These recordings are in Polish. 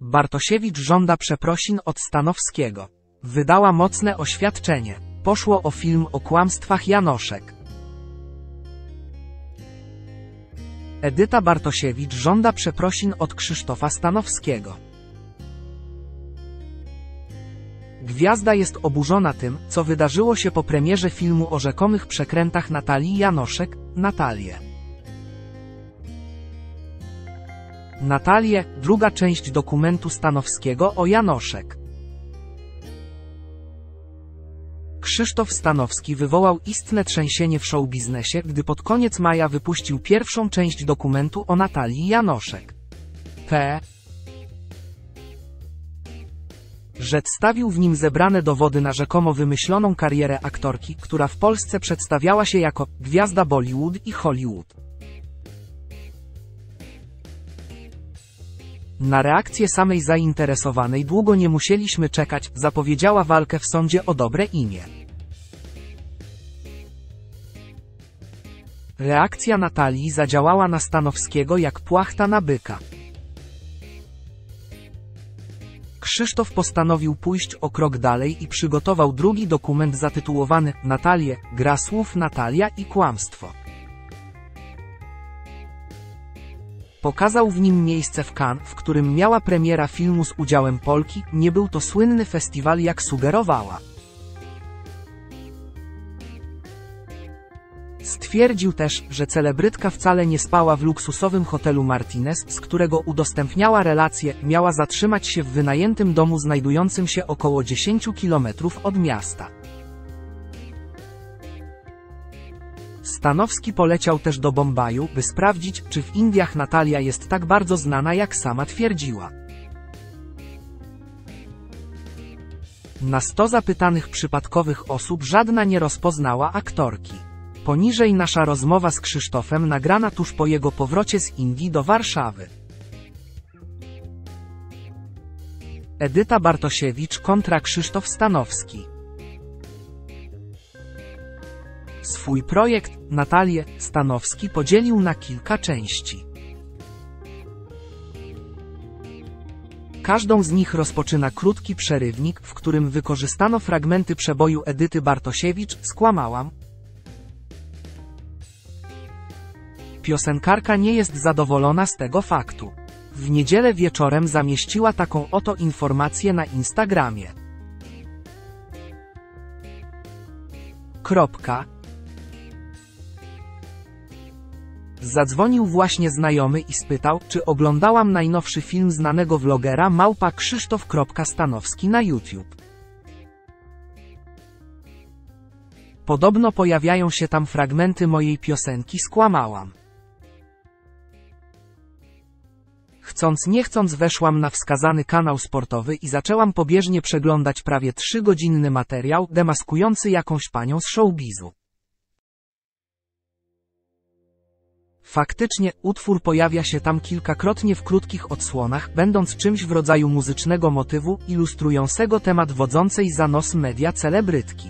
Bartosiewicz żąda przeprosin od Stanowskiego. Wydała mocne oświadczenie. Poszło o film o kłamstwach Janoszek. Edyta Bartosiewicz żąda przeprosin od Krzysztofa Stanowskiego. Gwiazda jest oburzona tym, co wydarzyło się po premierze filmu o rzekomych przekrętach Natalii Janoszek, Natalię. Natalię, druga część dokumentu Stanowskiego o Janoszek. Krzysztof Stanowski wywołał istne trzęsienie w showbiznesie, gdy pod koniec maja wypuścił pierwszą część dokumentu o Natalii Janoszek. P. Przedstawił w nim zebrane dowody na rzekomo wymyśloną karierę aktorki, która w Polsce przedstawiała się jako gwiazda Bollywood i Hollywood. Na reakcję samej zainteresowanej długo nie musieliśmy czekać, zapowiedziała walkę w sądzie o dobre imię. Reakcja Natalii zadziałała na Stanowskiego jak płachta na byka. Krzysztof postanowił pójść o krok dalej i przygotował drugi dokument zatytułowany Natalie, gra słów Natalia i kłamstwo. Pokazał w nim miejsce w Cannes, w którym miała premiera filmu z udziałem Polki, nie był to słynny festiwal jak sugerowała. Stwierdził też, że celebrytka wcale nie spała w luksusowym hotelu Martinez, z którego udostępniała relacje, miała zatrzymać się w wynajętym domu znajdującym się około 10 km od miasta. Stanowski poleciał też do Bombaju, by sprawdzić, czy w Indiach Natalia jest tak bardzo znana jak sama twierdziła. Na 100 zapytanych przypadkowych osób żadna nie rozpoznała aktorki. Poniżej nasza rozmowa z Krzysztofem nagrana tuż po jego powrocie z Indii do Warszawy. Edyta Bartosiewicz kontra Krzysztof Stanowski. Swój projekt, Natalię, Stanowski podzielił na kilka części. Każdą z nich rozpoczyna krótki przerywnik, w którym wykorzystano fragmenty przeboju Edyty Bartosiewicz, skłamałam, Piosenkarka nie jest zadowolona z tego faktu. W niedzielę wieczorem zamieściła taką oto informację na Instagramie. Kropka. Zadzwonił właśnie znajomy i spytał, czy oglądałam najnowszy film znanego vlogera małpa Krzysztof Stanowski na YouTube. Podobno pojawiają się tam fragmenty mojej piosenki Skłamałam. Chcąc nie chcąc weszłam na wskazany kanał sportowy i zaczęłam pobieżnie przeglądać prawie trzygodzinny materiał demaskujący jakąś panią z showbizu. Faktycznie, utwór pojawia się tam kilkakrotnie w krótkich odsłonach, będąc czymś w rodzaju muzycznego motywu, ilustrującego temat wodzącej za nos media celebrytki.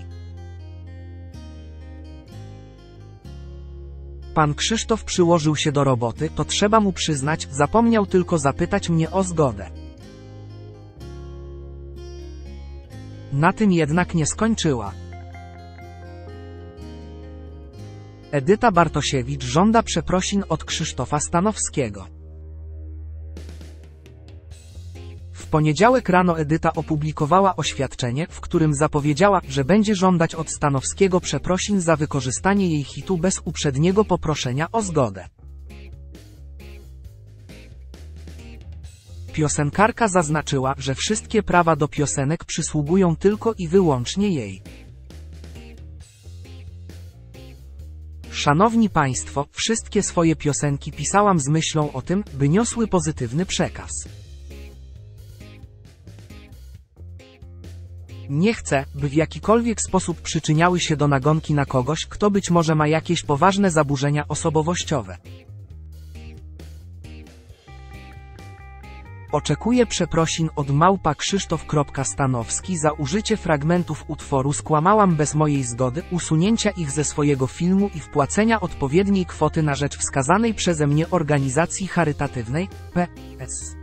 Pan Krzysztof przyłożył się do roboty, to trzeba mu przyznać, zapomniał tylko zapytać mnie o zgodę. Na tym jednak nie skończyła. Edyta Bartosiewicz żąda przeprosin od Krzysztofa Stanowskiego. poniedziałek rano Edyta opublikowała oświadczenie, w którym zapowiedziała, że będzie żądać od Stanowskiego przeprosin za wykorzystanie jej hitu bez uprzedniego poproszenia o zgodę. Piosenkarka zaznaczyła, że wszystkie prawa do piosenek przysługują tylko i wyłącznie jej. Szanowni Państwo, wszystkie swoje piosenki pisałam z myślą o tym, by niosły pozytywny przekaz. Nie chcę, by w jakikolwiek sposób przyczyniały się do nagonki na kogoś, kto być może ma jakieś poważne zaburzenia osobowościowe. Oczekuję przeprosin od małpa Krzysztof Stanowski za użycie fragmentów utworu Skłamałam bez mojej zgody, usunięcia ich ze swojego filmu i wpłacenia odpowiedniej kwoty na rzecz wskazanej przeze mnie organizacji charytatywnej, P.S.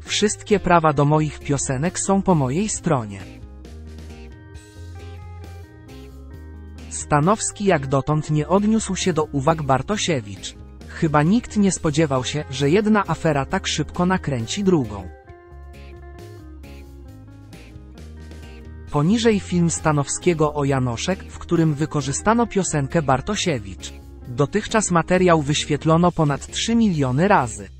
Wszystkie prawa do moich piosenek są po mojej stronie. Stanowski jak dotąd nie odniósł się do uwag Bartosiewicz. Chyba nikt nie spodziewał się, że jedna afera tak szybko nakręci drugą. Poniżej film Stanowskiego o Janoszek, w którym wykorzystano piosenkę Bartosiewicz. Dotychczas materiał wyświetlono ponad 3 miliony razy.